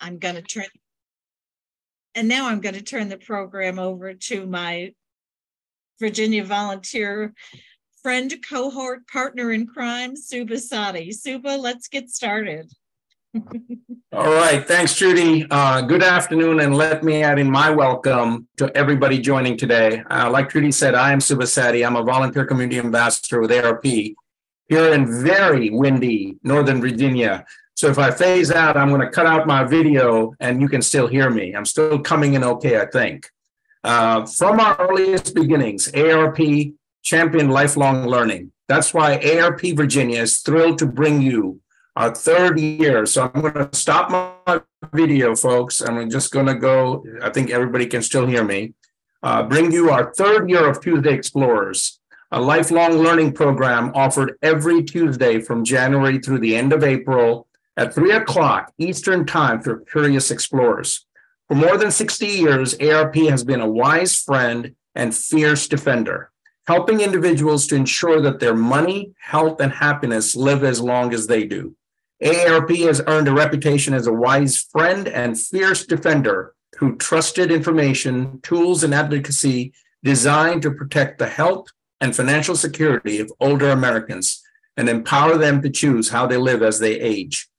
I'm going to turn, and now I'm going to turn the program over to my Virginia volunteer friend, cohort, partner in crime, Suba Sadi. Suba, let's get started. All right. Thanks, Judy. Uh, good afternoon, and let me add in my welcome to everybody joining today. Uh, like Judy said, I am Suba Sadi. I'm a volunteer community ambassador with AARP here in very windy Northern Virginia. So if I phase out, I'm going to cut out my video and you can still hear me. I'm still coming in okay, I think. Uh, from our earliest beginnings, AARP championed lifelong learning. That's why AARP Virginia is thrilled to bring you our third year. So I'm going to stop my video, folks. I'm just going to go. I think everybody can still hear me. Uh, bring you our third year of Tuesday Explorers, a lifelong learning program offered every Tuesday from January through the end of April at 3 o'clock Eastern Time for curious explorers. For more than 60 years, AARP has been a wise friend and fierce defender, helping individuals to ensure that their money, health, and happiness live as long as they do. AARP has earned a reputation as a wise friend and fierce defender through trusted information, tools, and advocacy designed to protect the health and financial security of older Americans and empower them to choose how they live as they age.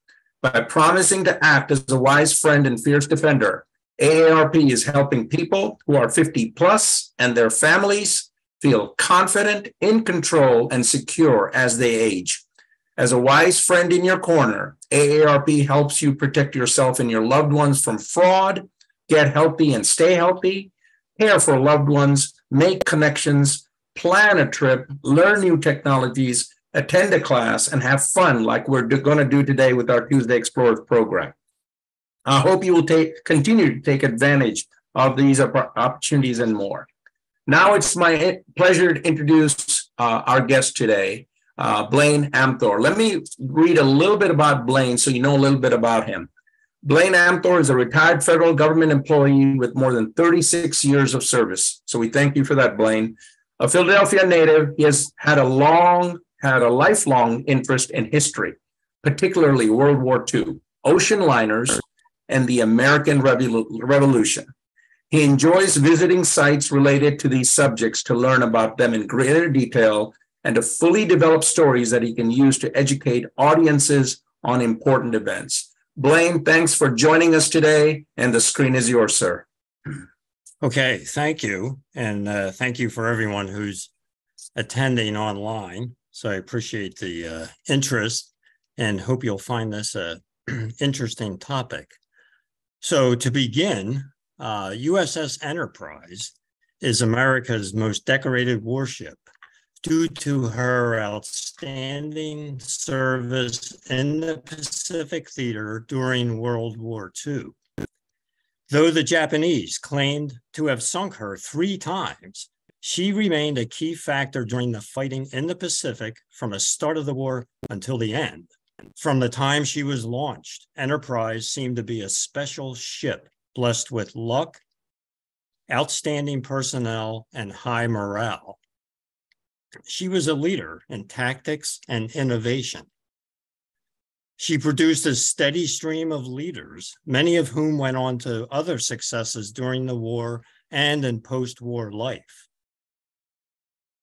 By promising to act as a wise friend and fierce defender, AARP is helping people who are 50 plus and their families feel confident, in control, and secure as they age. As a wise friend in your corner, AARP helps you protect yourself and your loved ones from fraud, get healthy and stay healthy, care for loved ones, make connections, plan a trip, learn new technologies, attend a class, and have fun like we're going to do today with our Tuesday Explorers program. I hope you will take continue to take advantage of these opportunities and more. Now it's my pleasure to introduce uh, our guest today, uh, Blane Ampthor. Let me read a little bit about Blane so you know a little bit about him. Blane Ampthor is a retired federal government employee with more than 36 years of service. So we thank you for that, Blane. A Philadelphia native, he has had a long, had a lifelong interest in history, particularly World War II, ocean liners, and the American Revolution. He enjoys visiting sites related to these subjects to learn about them in greater detail and to fully develop stories that he can use to educate audiences on important events. Blane, thanks for joining us today, and the screen is yours, sir. Okay, thank you. And uh, thank you for everyone who's attending online. So I appreciate the uh, interest and hope you'll find this a interesting topic. So to begin, uh, USS Enterprise is America's most decorated warship due to her outstanding service in the Pacific Theater during World War II. Though the Japanese claimed to have sunk her three times, she remained a key factor during the fighting in the Pacific from the start of the war until the end. From the time she was launched, Enterprise seemed to be a special ship blessed with luck, outstanding personnel, and high morale. She was a leader in tactics and innovation. She produced a steady stream of leaders, many of whom went on to other successes during the war and in post war life.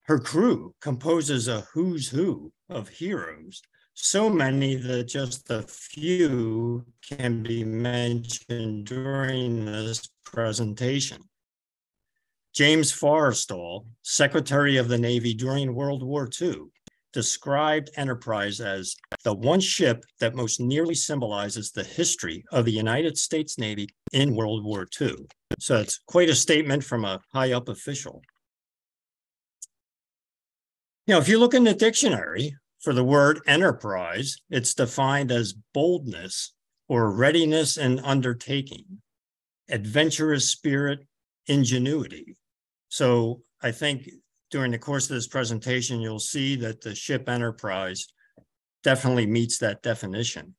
Her crew composes a who's who of heroes, so many that just a few can be mentioned during this presentation. James Forrestal, Secretary of the Navy during World War II, described Enterprise as the one ship that most nearly symbolizes the history of the United States Navy in World War II. So it's quite a statement from a high up official. Now, if you look in the dictionary for the word enterprise, it's defined as boldness or readiness and undertaking, adventurous spirit, ingenuity. So I think during the course of this presentation, you'll see that the ship enterprise definitely meets that definition.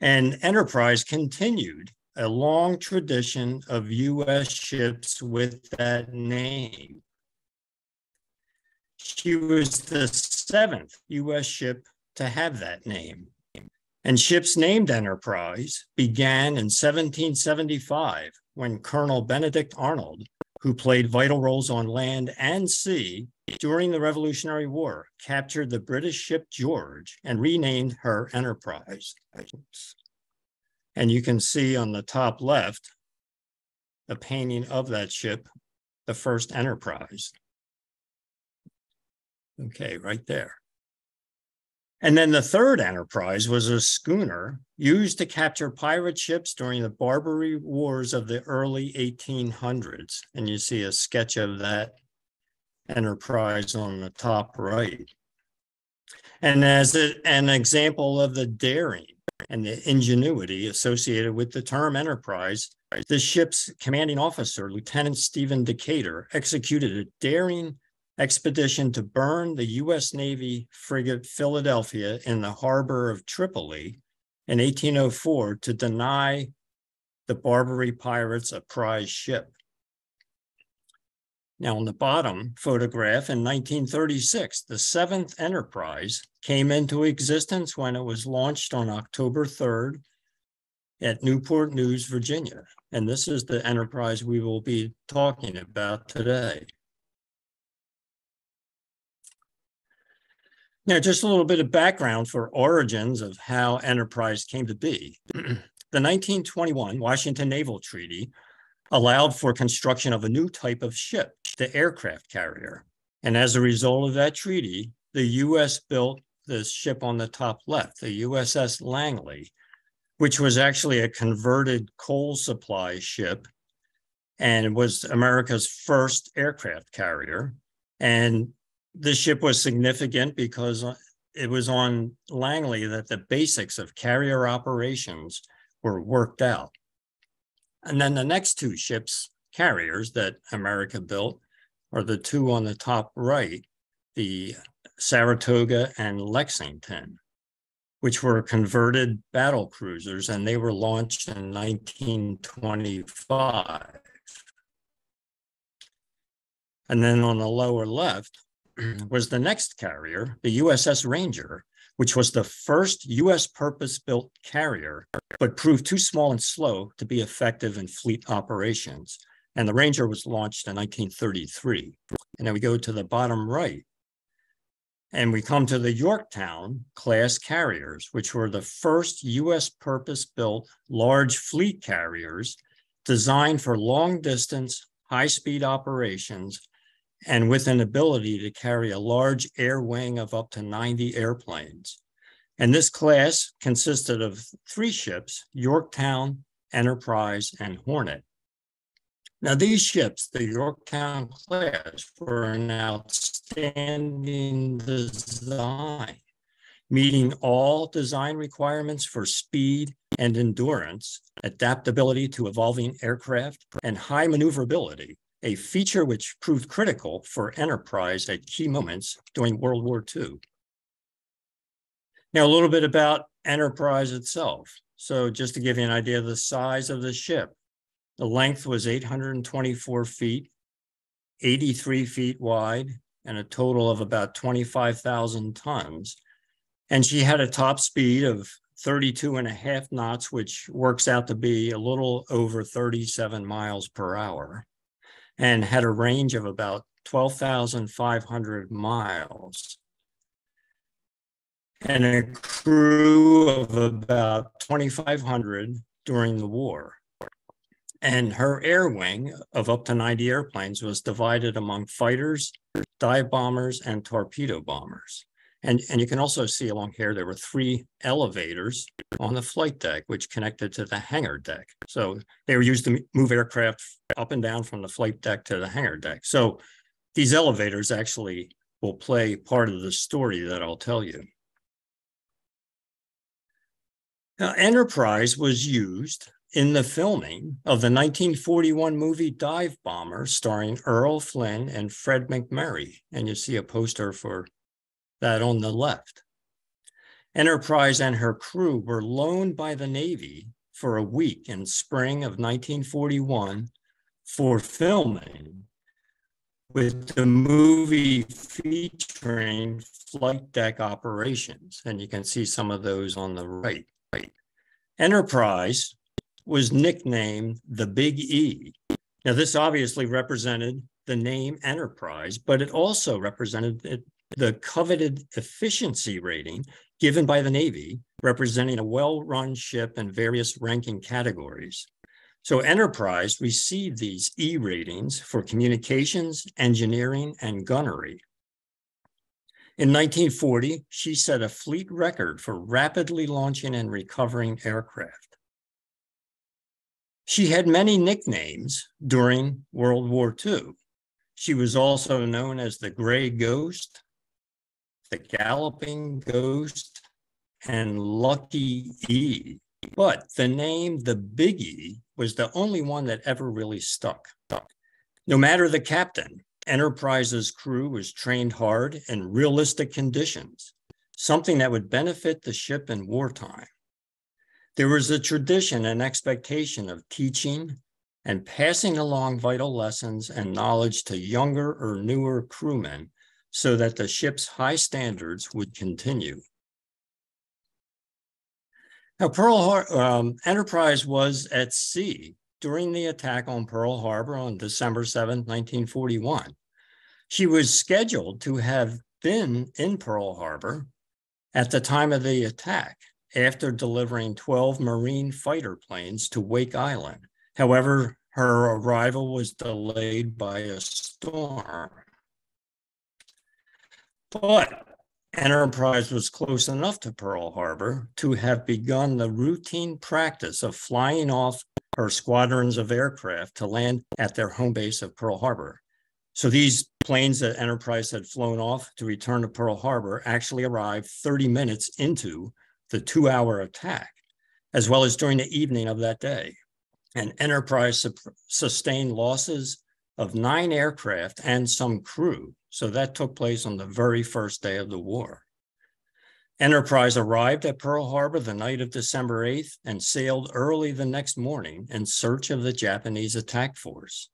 And enterprise continued a long tradition of US ships with that name. She was the seventh US ship to have that name. And ships named Enterprise began in 1775 when Colonel Benedict Arnold, who played vital roles on land and sea during the Revolutionary War, captured the British ship George and renamed her Enterprise. And you can see on the top left a painting of that ship, the first Enterprise. Okay, right there. And then the third enterprise was a schooner used to capture pirate ships during the Barbary Wars of the early 1800s. And you see a sketch of that enterprise on the top right. And as a, an example of the daring and the ingenuity associated with the term enterprise, the ship's commanding officer, Lieutenant Stephen Decatur, executed a daring expedition to burn the U.S. Navy frigate Philadelphia in the harbor of Tripoli in 1804 to deny the Barbary pirates a prize ship. Now, on the bottom photograph in 1936, the seventh Enterprise came into existence when it was launched on October 3rd at Newport News, Virginia. And this is the Enterprise we will be talking about today. Now, just a little bit of background for origins of how Enterprise came to be. the 1921 Washington Naval Treaty allowed for construction of a new type of ship, the aircraft carrier. And as a result of that treaty, the US built the ship on the top left, the USS Langley, which was actually a converted coal supply ship and was America's first aircraft carrier. And this ship was significant because it was on Langley that the basics of carrier operations were worked out. And then the next two ships, carriers that America built, are the two on the top right, the Saratoga and Lexington, which were converted battle cruisers, and they were launched in 1925. And then on the lower left, was the next carrier, the USS Ranger, which was the first US purpose built carrier, but proved too small and slow to be effective in fleet operations. And the Ranger was launched in 1933. And then we go to the bottom right. And we come to the Yorktown class carriers, which were the first US purpose built large fleet carriers designed for long distance, high speed operations and with an ability to carry a large air wing of up to 90 airplanes. And this class consisted of three ships, Yorktown, Enterprise, and Hornet. Now, these ships, the Yorktown class, were an outstanding design, meeting all design requirements for speed and endurance, adaptability to evolving aircraft, and high maneuverability a feature which proved critical for enterprise at key moments during World War II. Now, a little bit about Enterprise itself. So just to give you an idea of the size of the ship, the length was 824 feet, 83 feet wide, and a total of about 25,000 tons. And she had a top speed of 32 and a half knots, which works out to be a little over 37 miles per hour and had a range of about 12,500 miles and a crew of about 2,500 during the war. And her air wing of up to 90 airplanes was divided among fighters, dive bombers, and torpedo bombers. And, and you can also see along here, there were three elevators on the flight deck, which connected to the hangar deck. So they were used to move aircraft up and down from the flight deck to the hangar deck. So these elevators actually will play part of the story that I'll tell you. Now, Enterprise was used in the filming of the 1941 movie Dive Bomber starring Errol Flynn and Fred MacMurray. And you see a poster for that on the left. Enterprise and her crew were loaned by the Navy for a week in spring of 1941 for filming with the movie featuring flight deck operations. And you can see some of those on the right. Enterprise was nicknamed the Big E. Now, this obviously represented the name Enterprise, but it also represented the coveted efficiency rating given by the Navy, representing a well run ship in various ranking categories. So, Enterprise received these E ratings for communications, engineering, and gunnery. In 1940, she set a fleet record for rapidly launching and recovering aircraft. She had many nicknames during World War II. She was also known as the Gray Ghost, the Galloping Ghost, and Lucky E. But the name the Biggie was the only one that ever really stuck. No matter the captain, Enterprise's crew was trained hard in realistic conditions, something that would benefit the ship in wartime. There was a tradition and expectation of teaching and passing along vital lessons and knowledge to younger or newer crewmen so that the ship's high standards would continue. Now, Pearl Har- um, Enterprise was at sea during the attack on Pearl Harbor on December 7, 1941. She was scheduled to have been in Pearl Harbor at the time of the attack after delivering 12 Marine fighter planes to Wake Island. However, her arrival was delayed by a storm. But Enterprise was close enough to Pearl Harbor to have begun the routine practice of flying off her squadrons of aircraft to land at their home base of Pearl Harbor. So these planes that Enterprise had flown off to return to Pearl Harbor actually arrived 30 minutes into the two hour attack, as well as during the evening of that day. And Enterprise su- sustained losses of nine aircraft and some crew. So that took place on the very first day of the war. Enterprise arrived at Pearl Harbor the night of December 8th and sailed early the next morning in search of the Japanese attack force.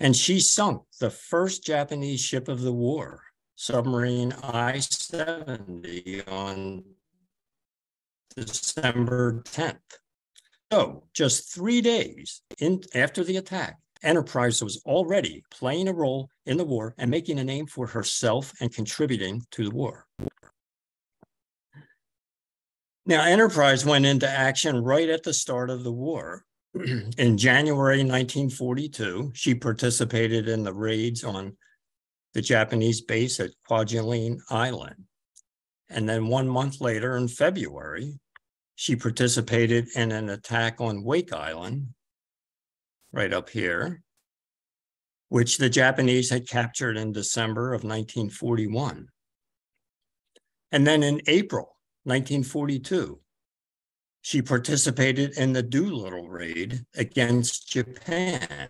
And she sunk the first Japanese ship of the war, submarine I 70, on December 10th. So, just three days in, after the attack, Enterprise was already playing a role in the war and making a name for herself and contributing to the war. Now, Enterprise went into action right at the start of the war. in January 1942, she participated in the raids on the Japanese base at Kwajalein Island. And then one month later, in February, she participated in an attack on Wake Island right up here, which the Japanese had captured in December of 1941. And then in April 1942, she participated in the Doolittle raid against Japan.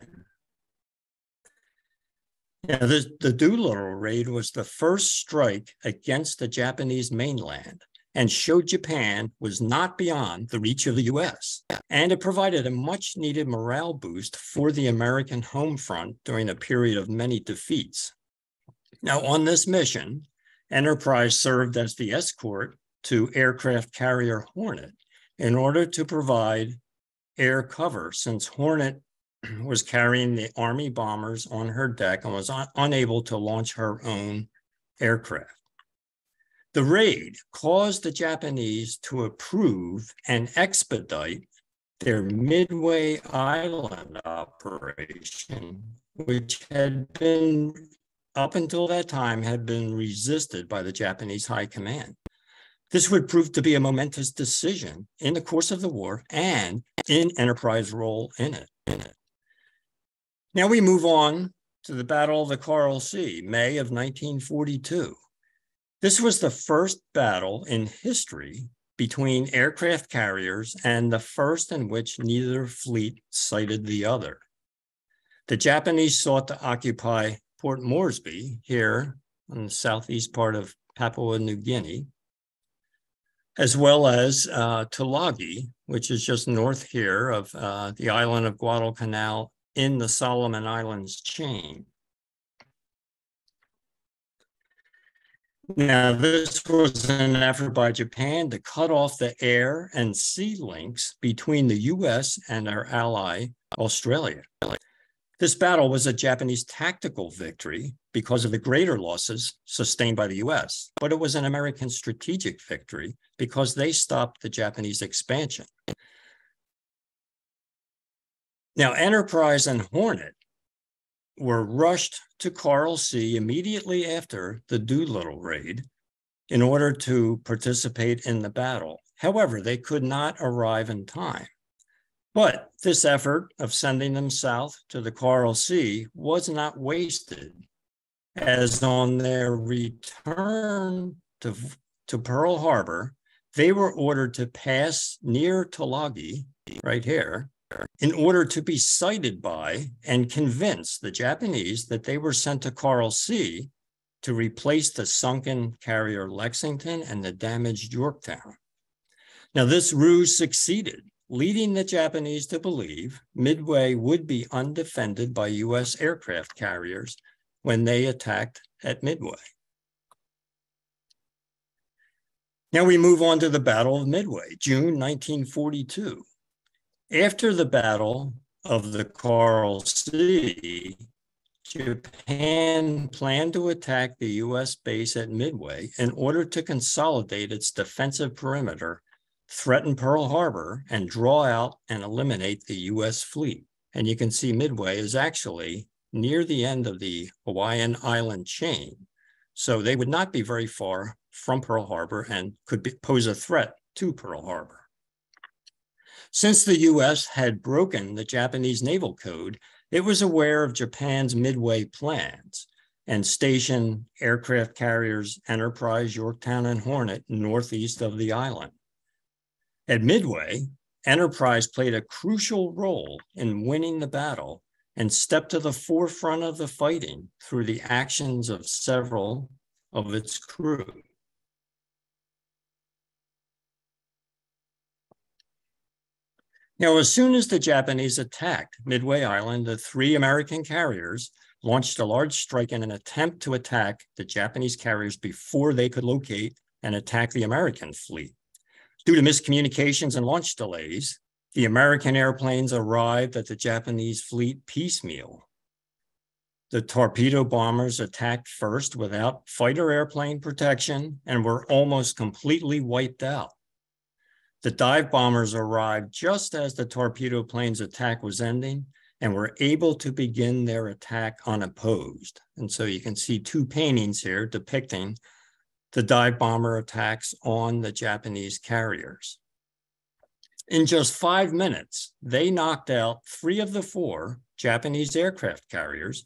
Now, the, the Doolittle raid was the first strike against the Japanese mainland and showed Japan was not beyond the reach of the US. And it provided a much needed morale boost for the American home front during a period of many defeats. Now, on this mission, Enterprise served as the escort to aircraft carrier Hornet in order to provide air cover since Hornet was carrying the Army bombers on her deck and was un- unable to launch her own aircraft. The raid caused the Japanese to approve and expedite their Midway Island operation, which had been, up until that time, had been resisted by the Japanese High Command. This would prove to be a momentous decision in the course of the war and in Enterprise role in it. In it. Now we move on to the Battle of the Coral Sea, May of 1942. This was the first battle in history between aircraft carriers and the first in which neither fleet sighted the other. The Japanese sought to occupy Port Moresby here on the southeast part of Papua New Guinea, as well as uh, Tulagi, which is just north here of uh, the island of Guadalcanal in the Solomon Islands chain. Now, this was an effort by Japan to cut off the air and sea links between the US and our ally, Australia. This battle was a Japanese tactical victory because of the greater losses sustained by the US, but it was an American strategic victory because they stopped the Japanese expansion. Now, Enterprise and Hornet were rushed to Coral Sea immediately after the Doolittle raid in order to participate in the battle. However, they could not arrive in time. But this effort of sending them south to the Coral Sea was not wasted, as on their return to, to Pearl Harbor, they were ordered to pass near Tulagi, right here, in order to be sighted by and convince the Japanese that they were sent to Coral Sea to replace the sunken carrier Lexington and the damaged Yorktown. Now, this ruse succeeded, leading the Japanese to believe Midway would be undefended by US aircraft carriers when they attacked at Midway. Now we move on to the Battle of Midway, June 1942. After the Battle of the Coral Sea, Japan planned to attack the US base at Midway in order to consolidate its defensive perimeter, threaten Pearl Harbor, and draw out and eliminate the US fleet. And you can see Midway is actually near the end of the Hawaiian island chain. So they would not be very far from Pearl Harbor and could be, pose a threat to Pearl Harbor. Since the US had broken the Japanese naval code, it was aware of Japan's midway plans and stationed aircraft carriers Enterprise, Yorktown, and Hornet northeast of the island. At Midway, Enterprise played a crucial role in winning the battle and stepped to the forefront of the fighting through the actions of several of its crew. Now, as soon as the Japanese attacked Midway Island, the three American carriers launched a large strike in an attempt to attack the Japanese carriers before they could locate and attack the American fleet. Due to miscommunications and launch delays, the American airplanes arrived at the Japanese fleet piecemeal. The torpedo bombers attacked first without fighter airplane protection and were almost completely wiped out. The dive bombers arrived just as the torpedo plane's attack was ending and were able to begin their attack unopposed. And so you can see two paintings here depicting the dive bomber attacks on the Japanese carriers. In just five minutes, they knocked out three of the four Japanese aircraft carriers,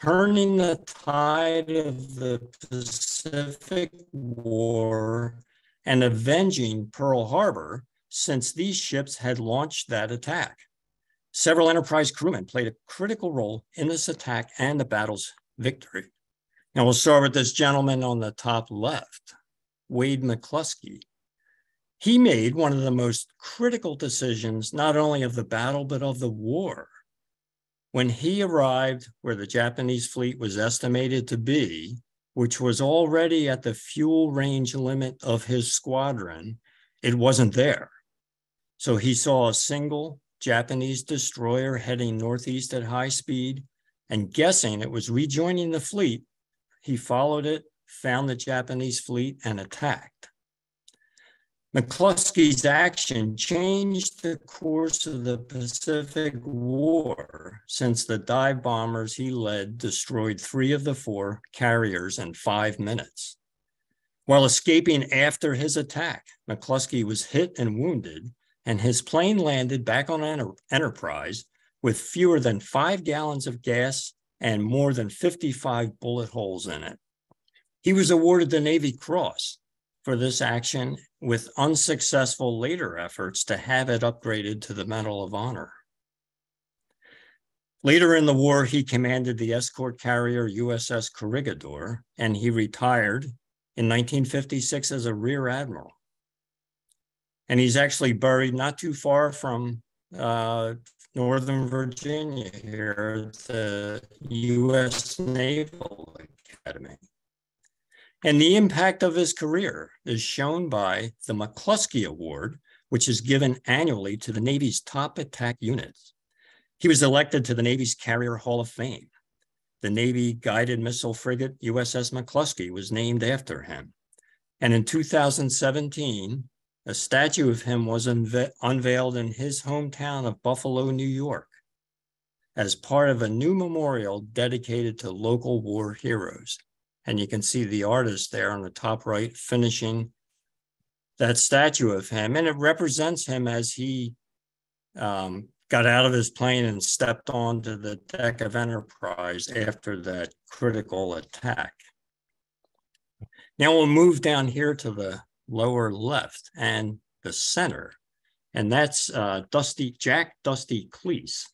turning the tide of the Pacific War and avenging Pearl Harbor since these ships had launched that attack. Several Enterprise crewmen played a critical role in this attack and the battle's victory. Now we'll start with this gentleman on the top left, Wade McCluskey. He made one of the most critical decisions, not only of the battle, but of the war. When he arrived where the Japanese fleet was estimated to be, which was already at the fuel range limit of his squadron, it wasn't there. So he saw a single Japanese destroyer heading northeast at high speed and guessing it was rejoining the fleet, he followed it, found the Japanese fleet, and attacked. McCluskey's action changed the course of the Pacific War since the dive bombers he led destroyed three of the four carriers in five minutes. While escaping after his attack, McCluskey was hit and wounded, and his plane landed back on Enter- Enterprise with fewer than five gallons of gas and more than 55 bullet holes in it. He was awarded the Navy Cross for this action with unsuccessful later efforts to have it upgraded to the Medal of Honor. Later in the war, he commanded the escort carrier USS Corregidor, and he retired in 1956 as a rear admiral. And he's actually buried not too far from uh, Northern Virginia here at the U.S. Naval Academy. And the impact of his career is shown by the McCluskey Award, which is given annually to the Navy's top attack units. He was elected to the Navy's Carrier Hall of Fame. The Navy guided missile frigate USS McCluskey was named after him. And in 2017, a statue of him was unve unveiled in his hometown of Buffalo, New York, as part of a new memorial dedicated to local war heroes. And you can see the artist there on the top right finishing that statue of him. And it represents him as he um, got out of his plane and stepped onto the deck of Enterprise after that critical attack. Now we'll move down here to the lower left and the center, and that's uh, Dusty Jack Dusty Kleiss.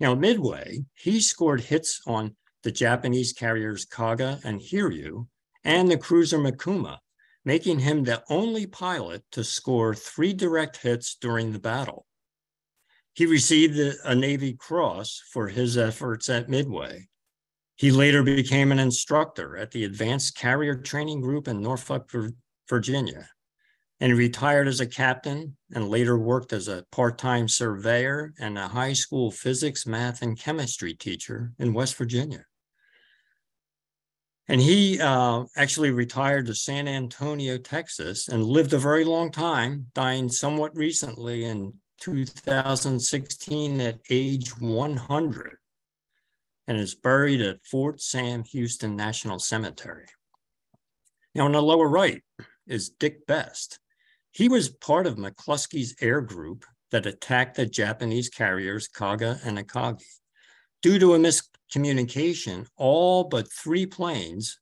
Now midway, he scored hits on the Japanese carriers Kaga and Hiryu, and the cruiser Mikuma, making him the only pilot to score three direct hits during the battle. He received a Navy Cross for his efforts at Midway. He later became an instructor at the Advanced Carrier Training Group in Norfolk, Virginia, and retired as a captain and later worked as a part-time surveyor and a high school physics, math, and chemistry teacher in West Virginia. And he uh, actually retired to San Antonio, Texas, and lived a very long time, dying somewhat recently in 2016 at age 100, and is buried at Fort Sam Houston National Cemetery. Now, on the lower right is Dick Best. He was part of McCluskey's air group that attacked the Japanese carriers Kaga and Akagi. Due to a miscommunication, all but three planes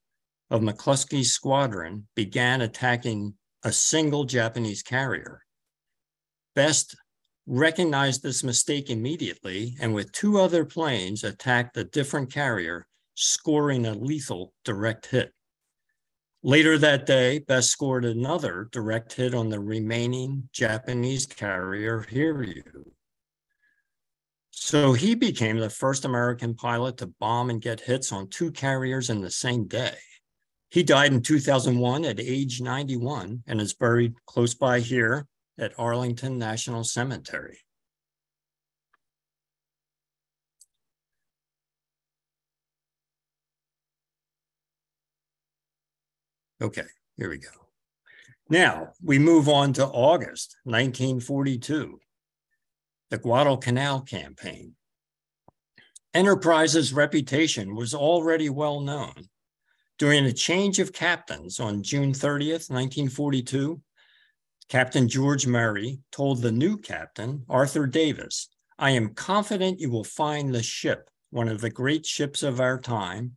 of McCluskey's squadron began attacking a single Japanese carrier. Best recognized this mistake immediately and with two other planes attacked a different carrier, scoring a lethal direct hit. Later that day, Best scored another direct hit on the remaining Japanese carrier Hiryu. So he became the first American pilot to bomb and get hits on two carriers in the same day. He died in 2001 at age 91 and is buried close by here at Arlington National Cemetery. Okay, here we go. Now we move on to August 1942, the Guadalcanal campaign. Enterprise's reputation was already well known. During a change of captains on June 30th, 1942, Captain George Murray told the new captain, Arthur Davis, I am confident you will find the ship one of the great ships of our time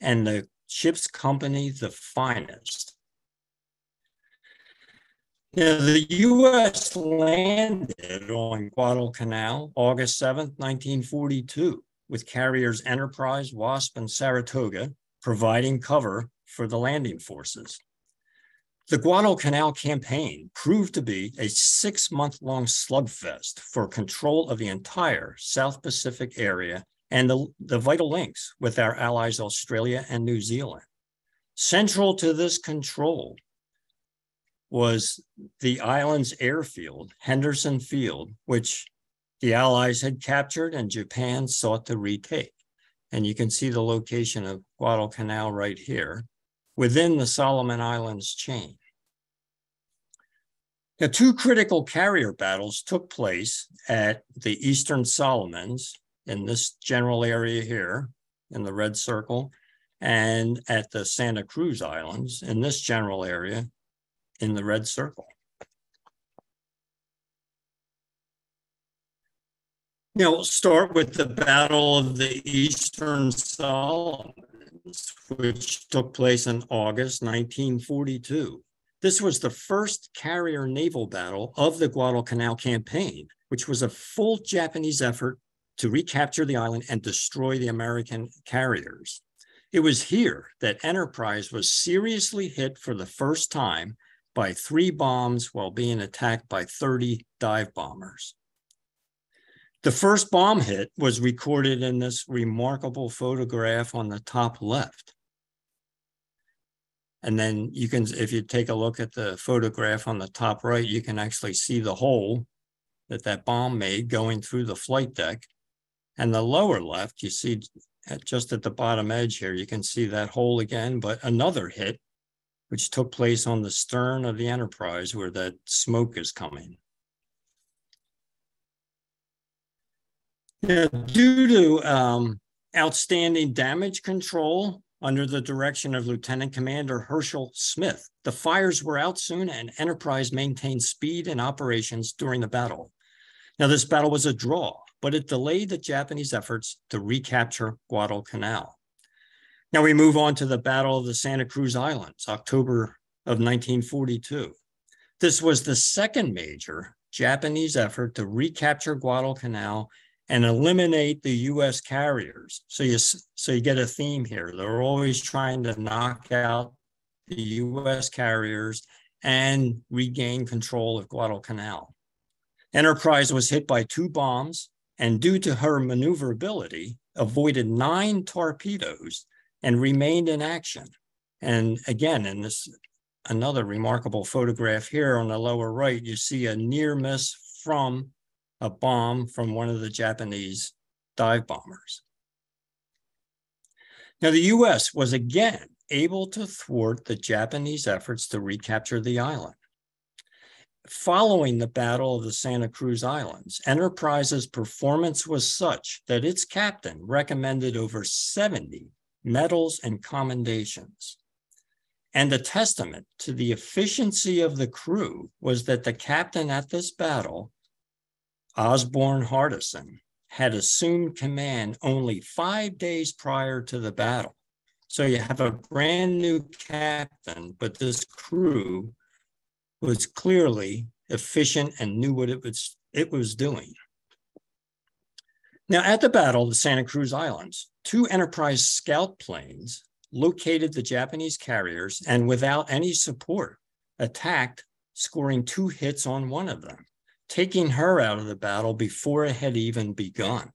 and the ship's company the finest. Now, the U.S. landed on Guadalcanal August 7, 1942, with carriers Enterprise, Wasp, and Saratoga providing cover for the landing forces. The Guadalcanal campaign proved to be a six month long slugfest for control of the entire South Pacific area and the, the vital links with our allies, Australia and New Zealand. Central to this control was the island's airfield, Henderson Field, which the Allies had captured and Japan sought to retake. And you can see the location of Guadalcanal right here within the Solomon Islands chain. Now, two critical carrier battles took place at the Eastern Solomons in this general area here in the red circle and at the Santa Cruz Islands in this general area in the red circle. Now we'll start with the Battle of the Eastern Solomons, which took place in August 1942. This was the first carrier naval battle of the Guadalcanal campaign, which was a full Japanese effort to recapture the island and destroy the American carriers. It was here that Enterprise was seriously hit for the first time by three bombs while being attacked by 30 dive bombers. The first bomb hit was recorded in this remarkable photograph on the top left. And then you can, if you take a look at the photograph on the top right, you can actually see the hole that that bomb made going through the flight deck. And the lower left, you see at just at the bottom edge here, you can see that hole again, but another hit, which took place on the stern of the Enterprise where that smoke is coming. Yeah, due to um, outstanding damage control under the direction of Lieutenant Commander Herschel Smith, the fires were out soon and Enterprise maintained speed and operations during the battle. Now, this battle was a draw, but it delayed the Japanese efforts to recapture Guadalcanal. Now we move on to the Battle of the Santa Cruz Islands, October of 1942. This was the second major Japanese effort to recapture Guadalcanal and eliminate the US carriers. So you, so you get a theme here. They're always trying to knock out the US carriers and regain control of Guadalcanal. Enterprise was hit by two bombs and due to her maneuverability, avoided nine torpedoes and remained in action. And again, in this another remarkable photograph here on the lower right, you see a near miss from a bomb from one of the Japanese dive bombers. Now, the US was again able to thwart the Japanese efforts to recapture the island. Following the Battle of the Santa Cruz Islands, Enterprise's performance was such that its captain recommended over 70 medals and commendations. And a testament to the efficiency of the crew was that the captain at this battle Osborne Hardison had assumed command only five days prior to the battle. So you have a brand new captain, but this crew was clearly efficient and knew what it was it was doing. Now, at the battle of the Santa Cruz Islands, two Enterprise scout planes located the Japanese carriers and, without any support, attacked, scoring two hits on one of them taking her out of the battle before it had even begun.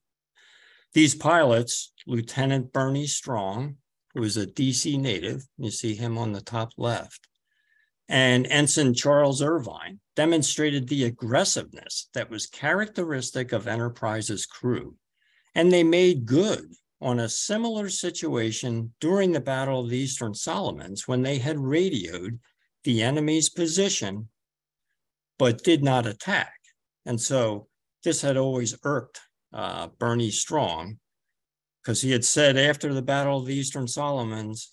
These pilots, Lieutenant Birney Strong, who is a DC native, you see him on the top left, and Ensign Charles Irvine demonstrated the aggressiveness that was characteristic of Enterprise's crew. And they made good on a similar situation during the Battle of the Eastern Solomons when they had radioed the enemy's position but did not attack. And so this had always irked uh, Birney Strong because he had said after the Battle of the Eastern Solomons,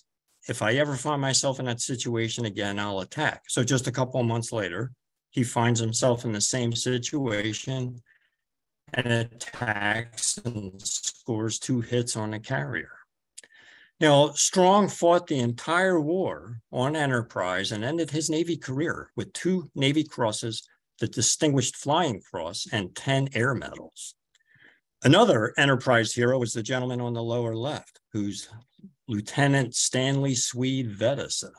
if I ever find myself in that situation again, I'll attack. So just a couple of months later, he finds himself in the same situation and attacks and scores two hits on a carrier. Now, Strong fought the entire war on Enterprise and ended his Navy career with two Navy crosses the Distinguished Flying Cross, and 10 air medals. Another Enterprise hero is the gentleman on the lower left, who's Lieutenant Stanley Swede Vejtasa.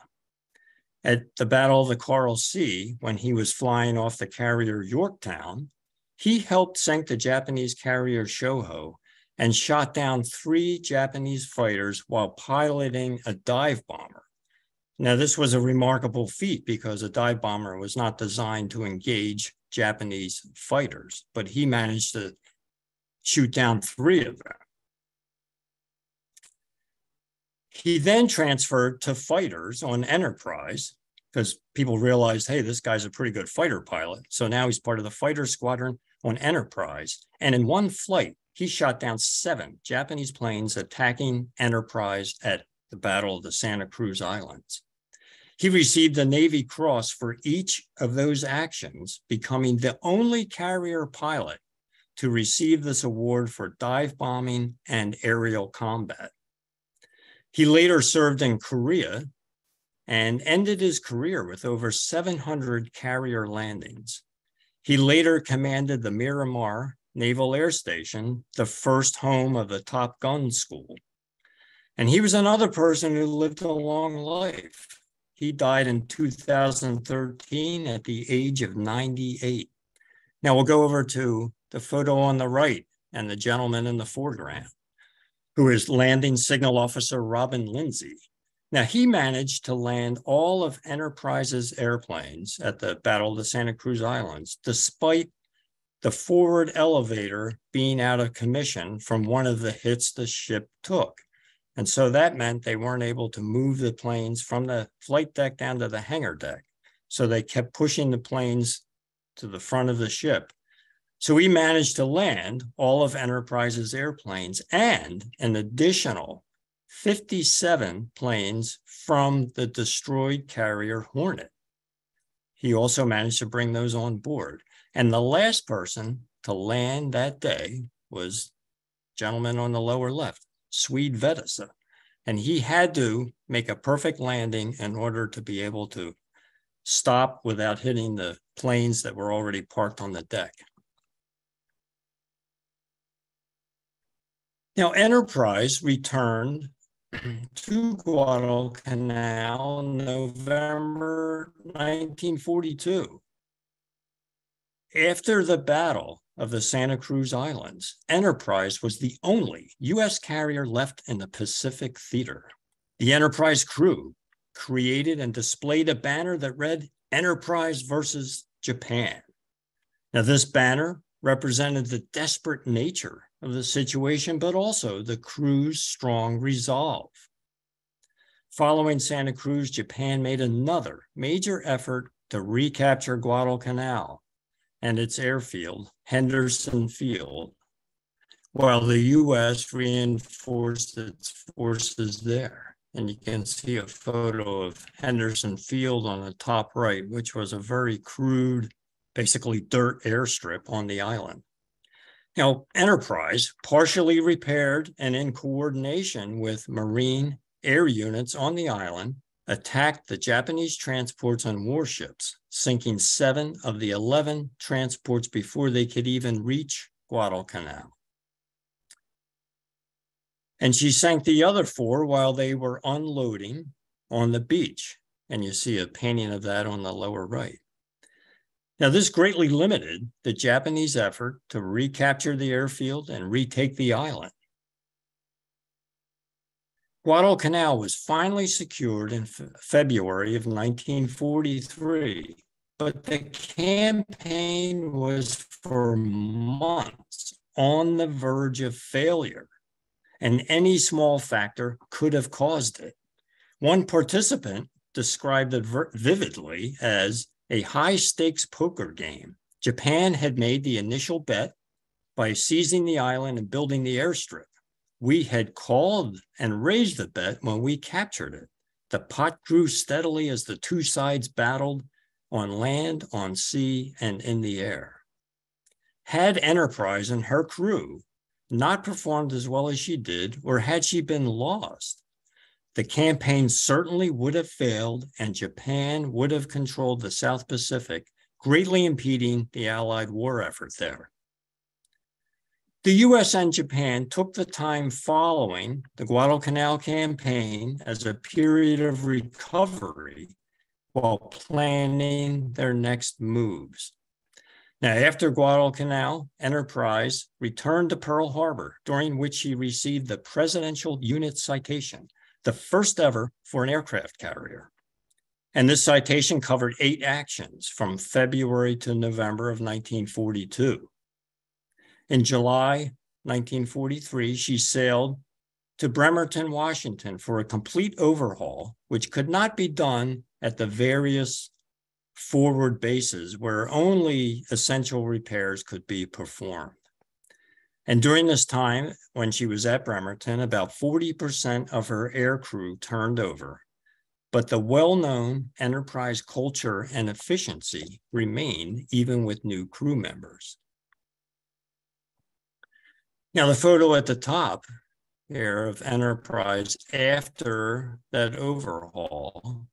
At the Battle of the Coral Sea, when he was flying off the carrier Yorktown, he helped sink the Japanese carrier Shoho and shot down three Japanese fighters while piloting a dive bomber. Now, this was a remarkable feat because a dive bomber was not designed to engage Japanese fighters, but he managed to shoot down three of them. He then transferred to fighters on Enterprise because people realized, hey, this guy's a pretty good fighter pilot. So now he's part of the fighter squadron on Enterprise. And in one flight, he shot down seven Japanese planes attacking Enterprise at the Battle of the Santa Cruz Islands. He received the Navy Cross for each of those actions, becoming the only carrier pilot to receive this award for dive bombing and aerial combat. He later served in Korea and ended his career with over 700 carrier landings. He later commanded the Miramar Naval Air Station, the first home of the Top Gun School. And he was another person who lived a long life. He died in 2013 at the age of 98. Now we'll go over to the photo on the right and the gentleman in the foreground, who is Landing Signal Officer Robin Lindsey. Now, he managed to land all of Enterprise's airplanes at the Battle of the Santa Cruz Islands, despite the forward elevator being out of commission from one of the hits the ship took. And so that meant they weren't able to move the planes from the flight deck down to the hangar deck. So they kept pushing the planes to the front of the ship. So we managed to land all of Enterprise's airplanes and an additional 57 planes from the destroyed carrier Hornet. He also managed to bring those on board. And the last person to land that day was gentleman on the lower left, Swede Vejtasa. And he had to make a perfect landing in order to be able to stop without hitting the planes that were already parked on the deck. Now, Enterprise returned to Guadalcanal in November 1942. After the Battle of the Santa Cruz Islands, Enterprise was the only U.S. carrier left in the Pacific theater. The Enterprise crew created and displayed a banner that read Enterprise versus Japan. Now, this banner represented the desperate nature of the situation, but also the crew's strong resolve. Following Santa Cruz, Japan made another major effort to recapture Guadalcanal and its airfield, Henderson Field, while the U.S. reinforced its forces there. And you can see a photo of Henderson Field on the top right, which was a very crude, basically dirt airstrip on the island. Now, Enterprise, partially repaired and in coordination with Marine air units on the island, attacked the Japanese transports and warships, sinking seven of the 11 transports before they could even reach Guadalcanal and she sank the other four while they were unloading on the beach. And you see a painting of that on the lower right. Now, this greatly limited the Japanese effort to recapture the airfield and retake the island. Guadalcanal was finally secured in F- February of 1943, but the campaign was for months on the verge of failure and any small factor could have caused it. One participant described it vividly as a high stakes poker game. Japan had made the initial bet by seizing the island and building the airstrip. We had called and raised the bet when we captured it. The pot grew steadily as the two sides battled on land, on sea, and in the air. Had Enterprise and her crew not performed as well as she did, or had she been lost, the campaign certainly would have failed and Japan would have controlled the South Pacific, greatly impeding the Allied war effort there. The US and Japan took the time following the Guadalcanal campaign as a period of recovery while planning their next moves. Now, after Guadalcanal, Enterprise returned to Pearl Harbor, during which he received the Presidential Unit Citation, the first ever for an aircraft carrier. And this citation covered eight actions from February to November of 1942. In July 1943, she sailed to Bremerton, Washington for a complete overhaul, which could not be done at the various forward bases where only essential repairs could be performed. And during this time, when she was at Bremerton, about 40% of her air crew turned over. But the well known enterprise culture and efficiency remain even with new crew members. Now, the photo at the top here of Enterprise after that overhaul,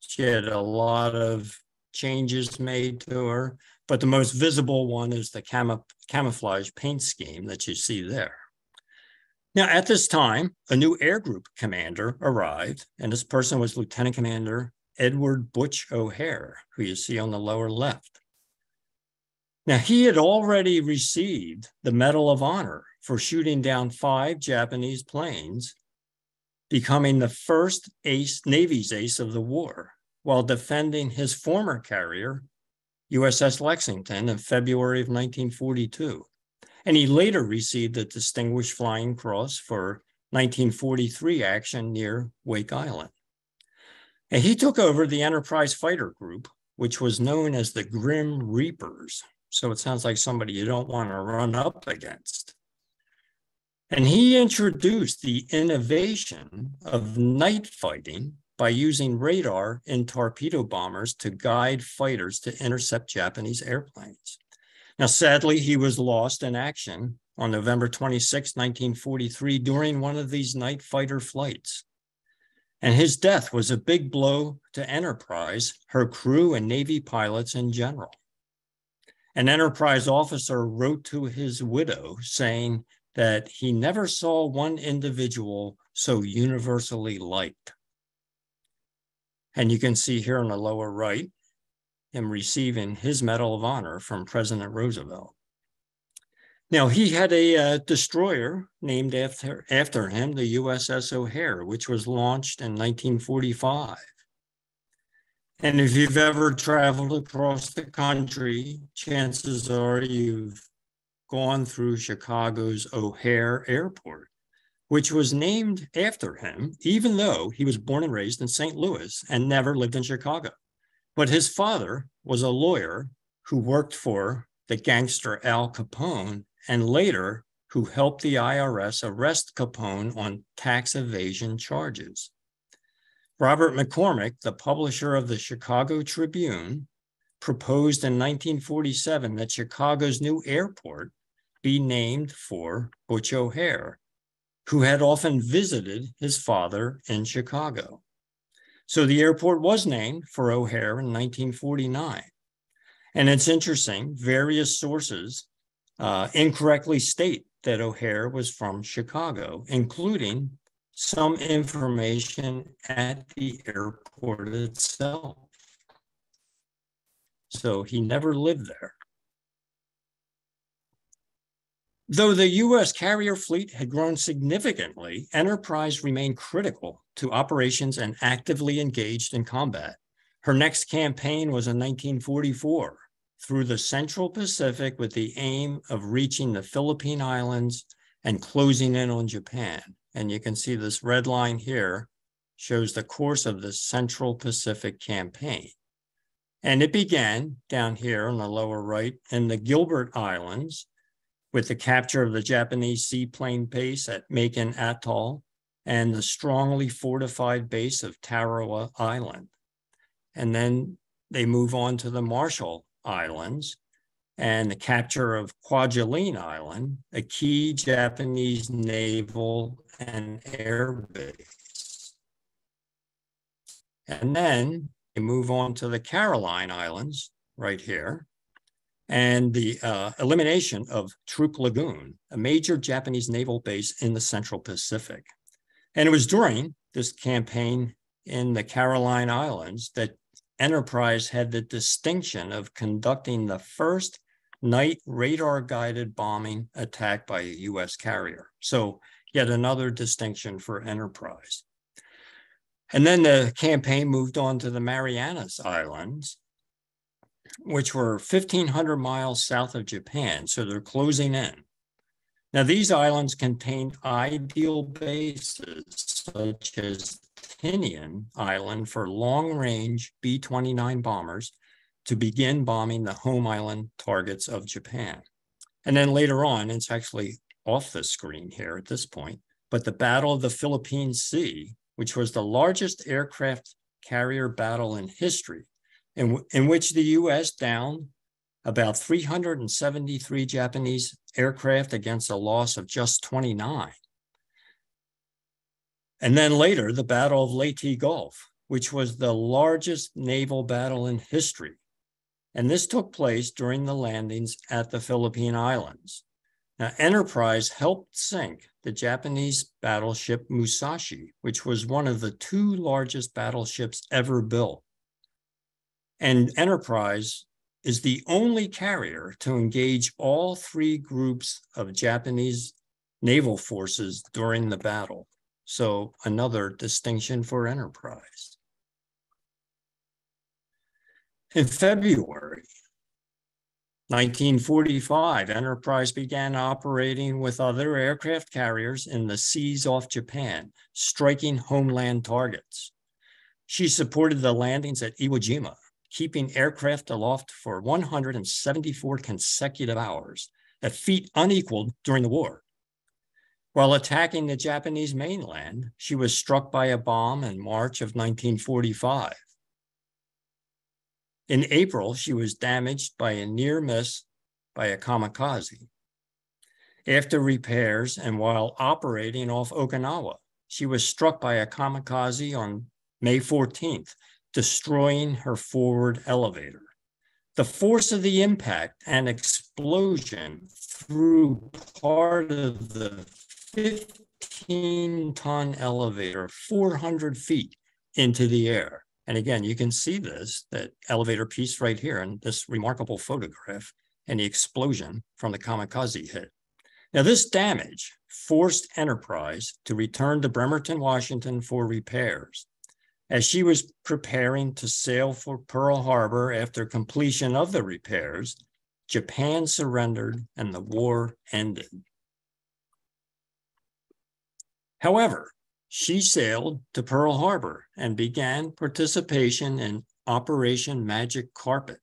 she had a lot of changes made to her, but the most visible one is the cam- camouflage paint scheme that you see there. Now, at this time, a new air group commander arrived, and this person was Lieutenant Commander Edward Butch O'Hare, who you see on the lower left. Now, he had already received the Medal of Honor for shooting down five Japanese planes becoming the first ace, Navy's ace of the war, while defending his former carrier, USS Lexington, in February of 1942. And he later received the Distinguished Flying Cross for 1943 action near Wake Island. And he took over the Enterprise Fighter Group, which was known as the Grim Reapers. So it sounds like somebody you don't want to run up against. And he introduced the innovation of night fighting by using radar in torpedo bombers to guide fighters to intercept Japanese airplanes. Now, sadly, he was lost in action on November 26, 1943, during one of these night fighter flights. And his death was a big blow to Enterprise, her crew, and Navy pilots in general. An Enterprise officer wrote to his widow saying that he never saw one individual so universally liked. And you can see here on the lower right, him receiving his Medal of Honor from President Roosevelt. Now, he had a uh, destroyer named after, after him, the USS O'Hare, which was launched in 1945. And if you've ever traveled across the country, chances are you've gone through Chicago's O'Hare Airport, which was named after him, even though he was born and raised in St. Louis and never lived in Chicago. But his father was a lawyer who worked for the gangster Al Capone and later who helped the IRS arrest Capone on tax evasion charges. Robert McCormick, the publisher of the Chicago Tribune, proposed in 1947 that Chicago's new airport be named for Butch O'Hare, who had often visited his father in Chicago. So the airport was named for O'Hare in 1949. And it's interesting, various sources uh, incorrectly state that O'Hare was from Chicago, including some information at the airport itself. So he never lived there. Though the US carrier fleet had grown significantly, Enterprise remained critical to operations and actively engaged in combat. Her next campaign was in 1944 through the Central Pacific with the aim of reaching the Philippine Islands and closing in on Japan. And you can see this red line here shows the course of the Central Pacific campaign. And it began down here on the lower right in the Gilbert Islands with the capture of the Japanese seaplane base at Makin Atoll and the strongly fortified base of Tarawa Island. And then they move on to the Marshall Islands and the capture of Kwajalein Island, a key Japanese naval and air base. And then they move on to the Caroline Islands right here, and the uh, elimination of Truk Lagoon, a major Japanese naval base in the Central Pacific. And it was during this campaign in the Caroline Islands that Enterprise had the distinction of conducting the first night radar guided bombing attack by a US carrier. So, yet another distinction for Enterprise. And then the campaign moved on to the Marianas Islands, which were 1,500 miles south of Japan. So they're closing in. Now, these islands contained ideal bases such as Tinian Island for long range B 29 bombers to begin bombing the home island targets of Japan. And then later on, it's actually off the screen here at this point, but the Battle of the Philippine Sea, which was the largest aircraft carrier battle in history, in, in which the US downed about 373 Japanese aircraft against a loss of just 29. And then later, the Battle of Leyte Gulf, which was the largest naval battle in history. And this took place during the landings at the Philippine Islands. Now, Enterprise helped sink the Japanese battleship Musashi, which was one of the two largest battleships ever built. And Enterprise is the only carrier to engage all three groups of Japanese naval forces during the battle. So another distinction for Enterprise. In February 1945, Enterprise began operating with other aircraft carriers in the seas off Japan, striking homeland targets. She supported the landings at Iwo Jima, keeping aircraft aloft for 174 consecutive hours, a feat unequaled during the war. While attacking the Japanese mainland, she was struck by a bomb in March of 1945. In April, she was damaged by a near miss by a kamikaze. After repairs and while operating off Okinawa, she was struck by a kamikaze on May 14th, destroying her forward elevator. The force of the impact and explosion threw part of the 15 ton elevator 400 feet into the air. And again, you can see this, that elevator piece right here in this remarkable photograph and the explosion from the kamikaze hit. Now, this damage forced Enterprise to return to Bremerton, Washington for repairs. As she was preparing to sail for Pearl Harbor after completion of the repairs, Japan surrendered and the war ended. However, she sailed to Pearl Harbor and began participation in Operation Magic Carpet,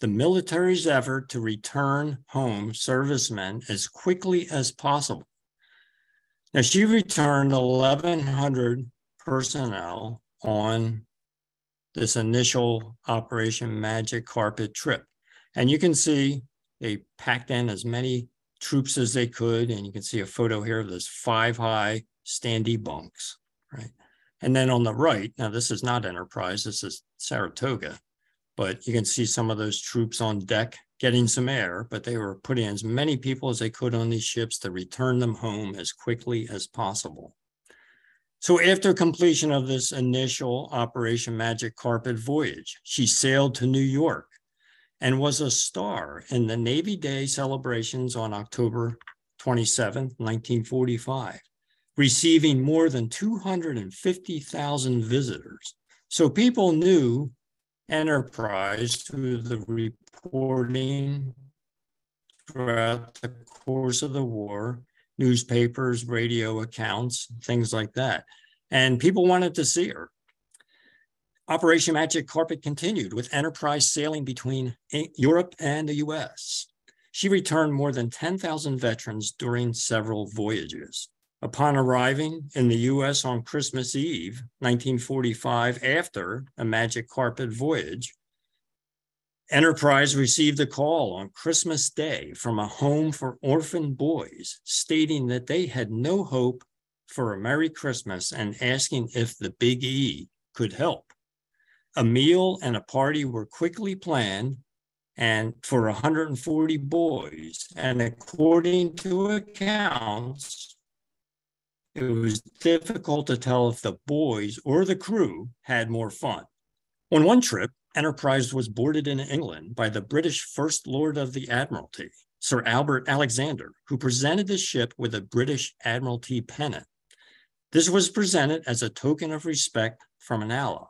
the military's effort to return home servicemen as quickly as possible. Now, she returned 1,100 personnel on this initial Operation Magic Carpet trip. And you can see they packed in as many troops as they could. And you can see a photo here of this five high standy bunks, right? And then on the right, now this is not Enterprise, this is Saratoga, but you can see some of those troops on deck getting some air, but they were putting as many people as they could on these ships to return them home as quickly as possible. So after completion of this initial Operation Magic Carpet voyage, she sailed to New York and was a star in the Navy Day celebrations on October 27, 1945 receiving more than 250,000 visitors. So people knew Enterprise through the reporting throughout the course of the war, newspapers, radio accounts, things like that. And people wanted to see her. Operation Magic Carpet continued with Enterprise sailing between Europe and the US. She returned more than 10,000 veterans during several voyages. Upon arriving in the US on Christmas Eve, 1945, after a Magic Carpet voyage, Enterprise received a call on Christmas Day from a home for orphan boys stating that they had no hope for a Merry Christmas and asking if the Big E could help. A meal and a party were quickly planned and for 140 boys. And according to accounts, it was difficult to tell if the boys or the crew had more fun. On one trip, Enterprise was boarded in England by the British First Lord of the Admiralty, Sir Albert Alexander, who presented the ship with a British Admiralty pennant. This was presented as a token of respect from an ally.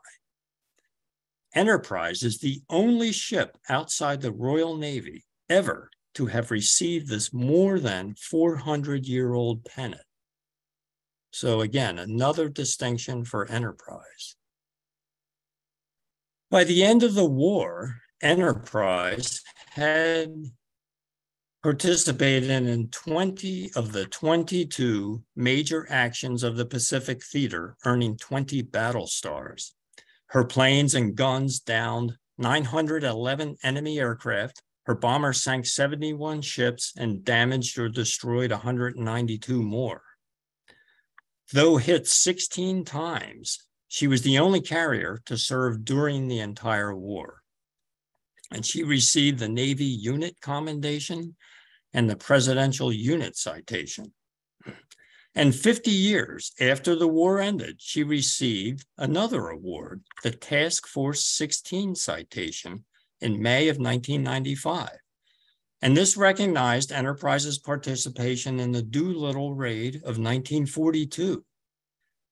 Enterprise is the only ship outside the Royal Navy ever to have received this more than 400 year old pennant. So again, another distinction for enterprise. By the end of the war, enterprise had participated in 20 of the 22 major actions of the Pacific Theater, earning 20 battle stars. Her planes and guns downed 911 enemy aircraft. Her bomber sank 71 ships and damaged or destroyed 192 more. Though hit 16 times, she was the only carrier to serve during the entire war. And she received the Navy Unit Commendation and the Presidential Unit Citation. And 50 years after the war ended, she received another award, the Task Force 16 Citation, in May of 1995. And this recognized Enterprise's participation in the Doolittle raid of 1942.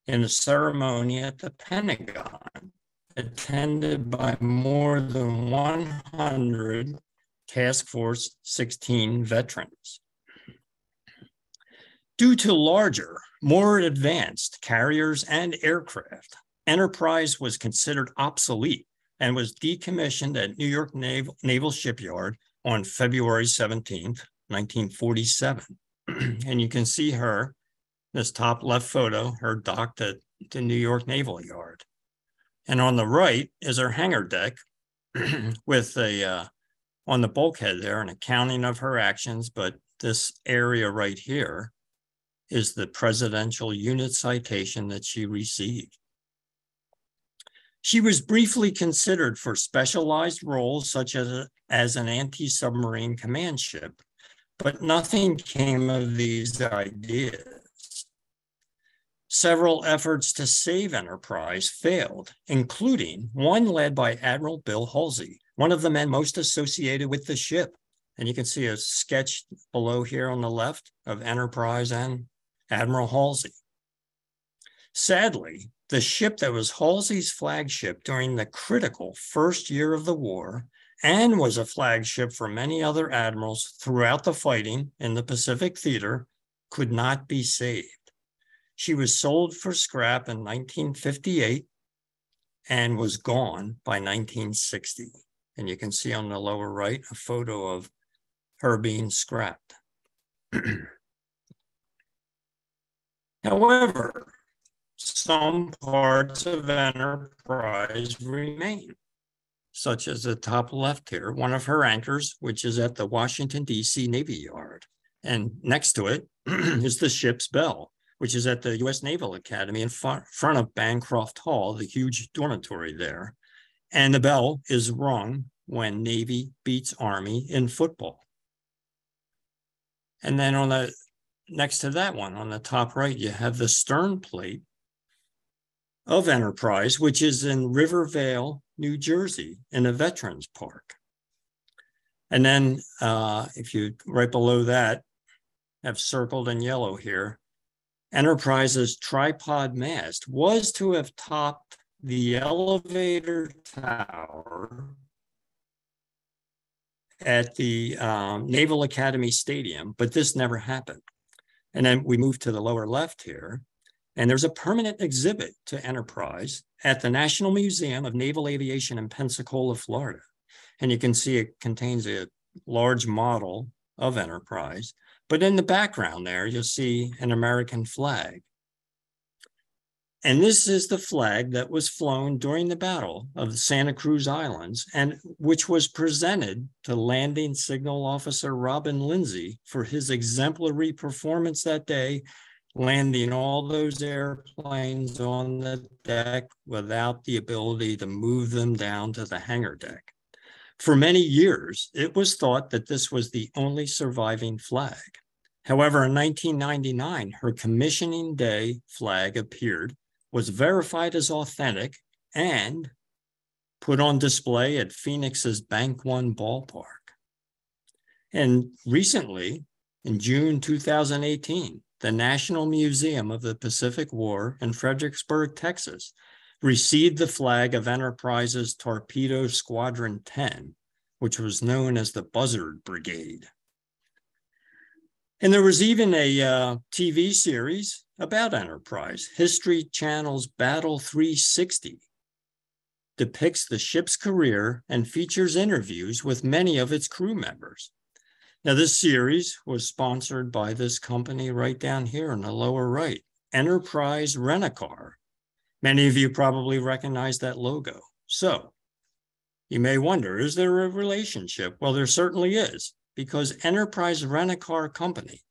In a ceremony at the Pentagon, attended by more than 100 Task Force 16 veterans. Due to larger, more advanced carriers and aircraft, Enterprise was considered obsolete and was decommissioned at New York Naval, Naval Shipyard on February 17th, 1947. and you can see her, this top left photo, her docked at the New York Naval Yard. And on the right is her hangar deck with a, uh, on the bulkhead there, an accounting of her actions. But this area right here is the presidential unit citation that she received. She was briefly considered for specialized roles such as, a, as an anti-submarine command ship, but nothing came of these ideas. Several efforts to save Enterprise failed, including one led by Admiral Bill Halsey, one of the men most associated with the ship. And you can see a sketch below here on the left of Enterprise and Admiral Halsey. Sadly, the ship that was Halsey's flagship during the critical first year of the war and was a flagship for many other admirals throughout the fighting in the Pacific Theater could not be saved. She was sold for scrap in 1958 and was gone by 1960. And you can see on the lower right a photo of her being scrapped. However, some parts of enterprise remain, such as the top left here, one of her anchors, which is at the Washington, D.C. Navy Yard. And next to it is the ship's bell, which is at the U.S. Naval Academy in front of Bancroft Hall, the huge dormitory there. And the bell is rung when Navy beats Army in football. And then on the next to that one on the top right, you have the stern plate of Enterprise, which is in River Vale, New Jersey, in a veterans park. And then uh, if you right below that, have circled in yellow here, Enterprise's tripod mast was to have topped the elevator tower at the um, Naval Academy Stadium, but this never happened. And then we move to the lower left here, and there's a permanent exhibit to Enterprise at the National Museum of Naval Aviation in Pensacola, Florida. And you can see it contains a large model of Enterprise. But in the background there, you'll see an American flag. And this is the flag that was flown during the Battle of the Santa Cruz Islands and which was presented to Landing Signal Officer Robin Lindsey for his exemplary performance that day landing all those airplanes on the deck without the ability to move them down to the hangar deck. For many years, it was thought that this was the only surviving flag. However, in 1999, her commissioning day flag appeared, was verified as authentic, and put on display at Phoenix's Bank One ballpark. And recently, in June 2018, the National Museum of the Pacific War in Fredericksburg, Texas, received the flag of Enterprise's Torpedo Squadron 10, which was known as the Buzzard Brigade. And there was even a uh, TV series about Enterprise. History Channel's Battle 360 depicts the ship's career and features interviews with many of its crew members. Now, this series was sponsored by this company right down here in the lower right, Enterprise Rent-A-Car. Many of you probably recognize that logo. So you may wonder, is there a relationship? Well, there certainly is, because Enterprise Rent-A-Car Company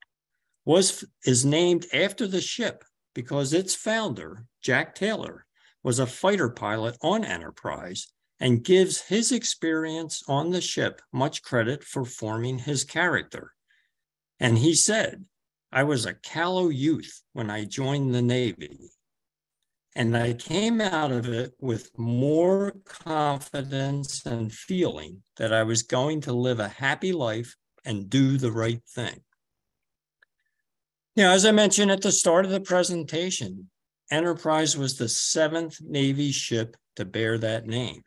was is named after the ship because its founder, Jack Taylor, was a fighter pilot on Enterprise and gives his experience on the ship much credit for forming his character. And he said, I was a callow youth when I joined the Navy, and I came out of it with more confidence and feeling that I was going to live a happy life and do the right thing. Now, as I mentioned at the start of the presentation, Enterprise was the seventh Navy ship to bear that name.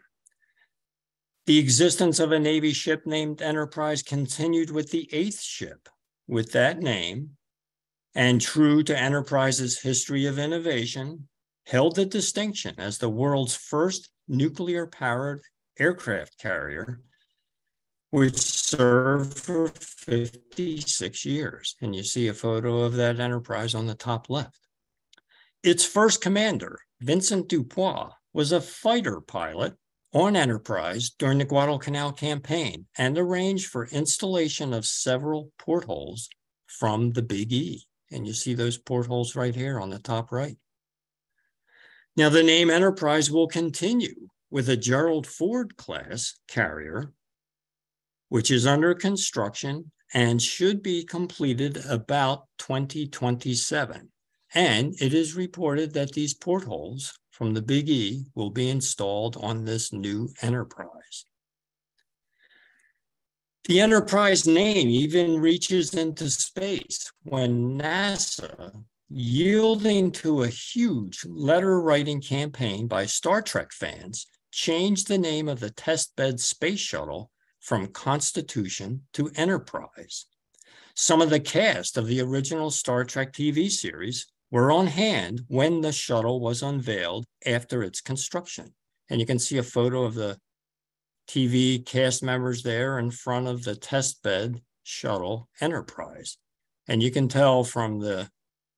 The existence of a Navy ship named Enterprise continued with the eighth ship with that name, and true to Enterprise's history of innovation, held the distinction as the world's first nuclear powered aircraft carrier, which served for 56 years. And you see a photo of that Enterprise on the top left. Its first commander, Vincent de Poix, was a fighter pilot on Enterprise during the Guadalcanal campaign and arranged for installation of several portholes from the Big E. And you see those portholes right here on the top right. Now, the name Enterprise will continue with a Gerald Ford class carrier, which is under construction and should be completed about 2027. And it is reported that these portholes from the Big E will be installed on this new Enterprise. The Enterprise name even reaches into space when NASA, yielding to a huge letter writing campaign by Star Trek fans, changed the name of the testbed space shuttle from Constitution to Enterprise. Some of the cast of the original Star Trek TV series were on hand when the shuttle was unveiled after its construction. And you can see a photo of the TV cast members there in front of the testbed shuttle Enterprise. And you can tell from the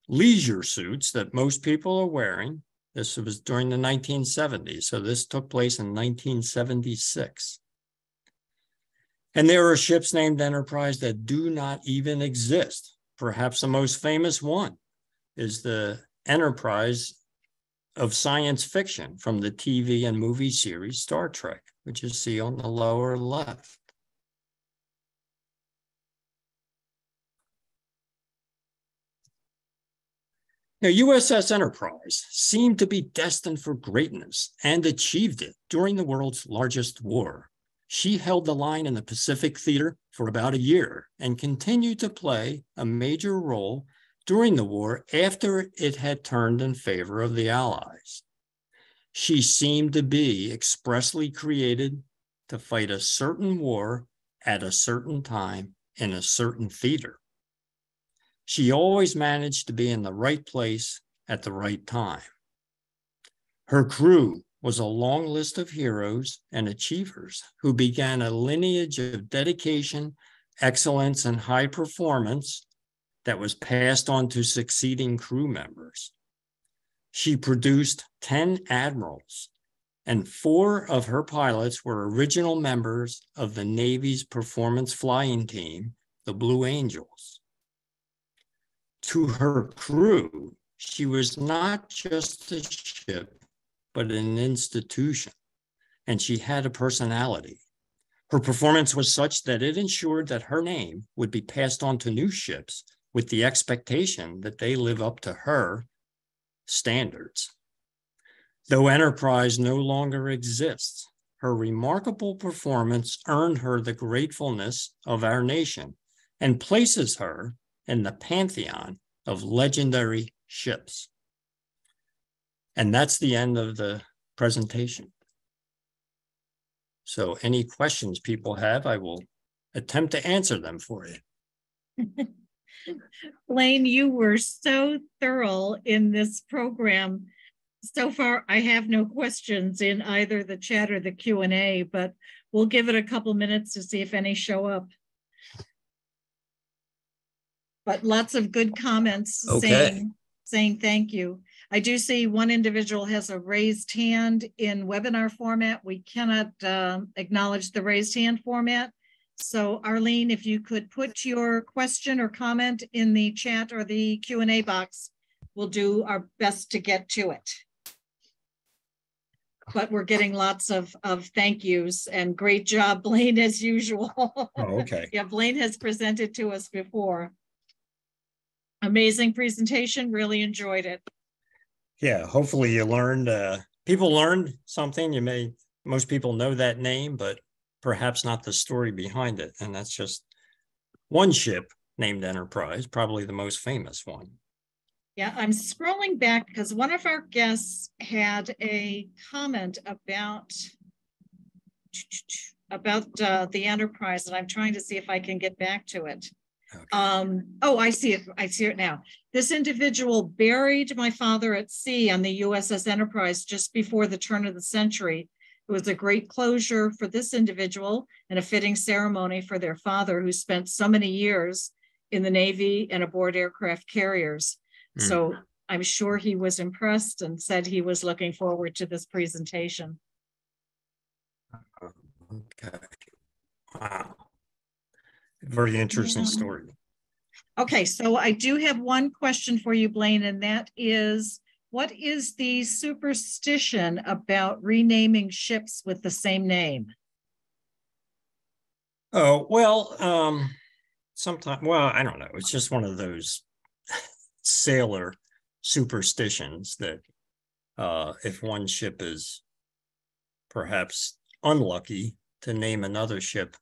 leisure suits that most people are wearing. This was during the 1970s. So this took place in 1976. And there are ships named Enterprise that do not even exist. Perhaps the most famous one is the enterprise of science fiction from the TV and movie series Star Trek, which you see on the lower left. Now, USS Enterprise seemed to be destined for greatness and achieved it during the world's largest war. She held the line in the Pacific Theater for about a year and continued to play a major role during the war after it had turned in favor of the Allies. She seemed to be expressly created to fight a certain war at a certain time in a certain theater. She always managed to be in the right place at the right time. Her crew was a long list of heroes and achievers who began a lineage of dedication, excellence, and high performance that was passed on to succeeding crew members. She produced 10 admirals, and four of her pilots were original members of the Navy's performance flying team, the Blue Angels. To her crew, she was not just a ship, but an institution, and she had a personality. Her performance was such that it ensured that her name would be passed on to new ships with the expectation that they live up to her standards. Though Enterprise no longer exists, her remarkable performance earned her the gratefulness of our nation and places her in the pantheon of legendary ships. And that's the end of the presentation. So any questions people have, I will attempt to answer them for you. Blane, you were so thorough in this program. So far, I have no questions in either the chat or the Q&A, but we'll give it a couple minutes to see if any show up. But lots of good comments Okay. saying, saying thank you. I do see one individual has a raised hand in webinar format. We cannot um, acknowledge the raised hand format. So Arlene, if you could put your question or comment in the chat or the Q and A box, we'll do our best to get to it. But we're getting lots of, of thank yous and great job, Blane, as usual. Oh, okay. Yeah, Blane has presented to us before. Amazing presentation, really enjoyed it. Yeah, hopefully you learned, uh, people learned something. You may, most people know that name, but perhaps not the story behind it. And that's just one ship named Enterprise, probably the most famous one. Yeah, I'm scrolling back because one of our guests had a comment about about uh, the enterprise, and I'm trying to see if I can get back to it. Okay. Um, oh, I see it. I see it now. This individual buried my father at sea on the USS Enterprise just before the turn of the century. It was a great closure for this individual and a fitting ceremony for their father, who spent so many years in the Navy and aboard aircraft carriers. Hmm. So I'm sure he was impressed and said he was looking forward to this presentation. Okay. Wow. Very interesting Yeah. story. Okay, so I do have one question for you, Blane, and that is, what is the superstition about renaming ships with the same name? Oh, well, um, sometimes, well, I don't know. It's just one of those sailor superstitions that uh, if one ship is perhaps unlucky to name another ship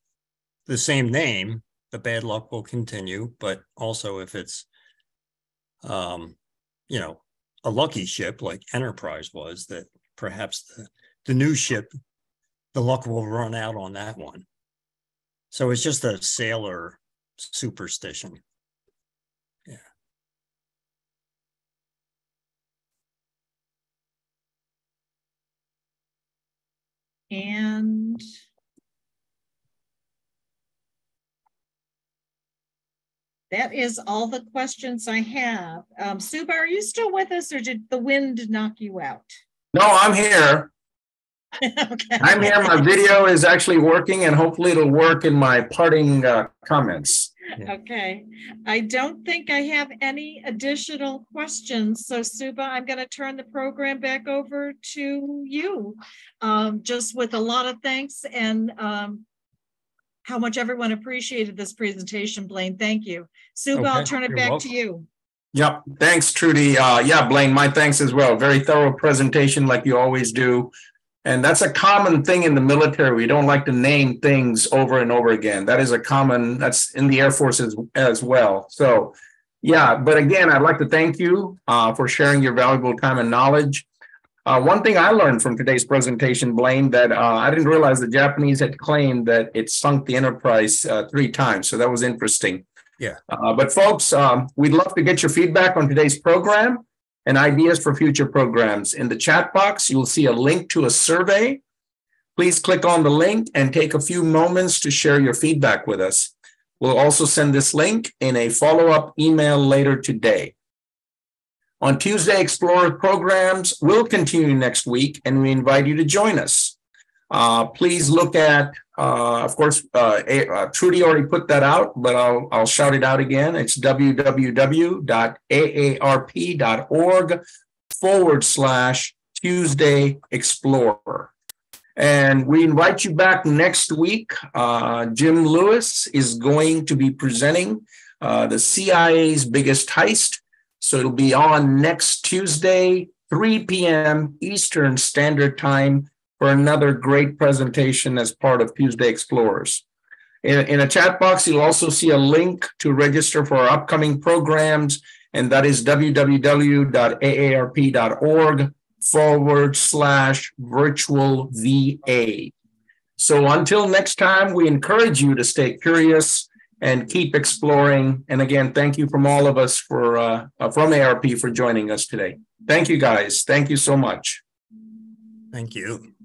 the same name, the bad luck will continue. But also if it's, um, you know, a lucky ship like Enterprise was, that perhaps the, the new ship, the luck will run out on that one. So it's just a sailor superstition. Yeah. And that is all the questions I have. Um, Suba, are you still with us or did the wind knock you out? No, I'm here. Okay. I'm here. My video is actually working and hopefully it'll work in my parting uh, comments. Okay, I don't think I have any additional questions. So Suba, I'm going to turn the program back over to you. Um, just with a lot of thanks and um, how much everyone appreciated this presentation, Blane. Thank you. Suba, I'll turn it you're back to you. Yep. Thanks, Trudy. Uh, yeah, Blane, my thanks as well. Very thorough presentation like you always do. And that's a common thing in the military. We don't like to name things over and over again. That is a common, that's in the Air Force as, as well. So, yeah, but again, I'd like to thank you uh, for sharing your valuable time and knowledge. Uh, one thing I learned from today's presentation, Blane, that uh, I didn't realize the Japanese had claimed that it sunk the Enterprise uh, three times. So that was interesting. Yeah. Uh, but folks, um, we'd love to get your feedback on today's program and ideas for future programs. In the chat box, you'll see a link to a survey. Please click on the link and take a few moments to share your feedback with us. We'll also send this link in a follow-up email later today. On Tuesday, Explorer programs will continue next week, and we invite you to join us. Uh, please look at, uh, of course, uh, uh, Trudy already put that out, but I'll, I'll shout it out again. It's www.aarp.org forward slash Tuesday Explorer. And we invite you back next week. Uh, Jim Lewis is going to be presenting uh, the CIA's biggest heist. So it'll be on next Tuesday, 3 p.m. Eastern Standard Time for another great presentation as part of Tuesday Explorers. In, in a chat box, you'll also see a link to register for our upcoming programs, and that is www.aarp.org forward slash virtual VA. So until next time, we encourage you to stay curious and keep exploring. And again, thank you from all of us for uh, uh, from AARP for joining us today. Thank you, guys. Thank you so much. Thank you.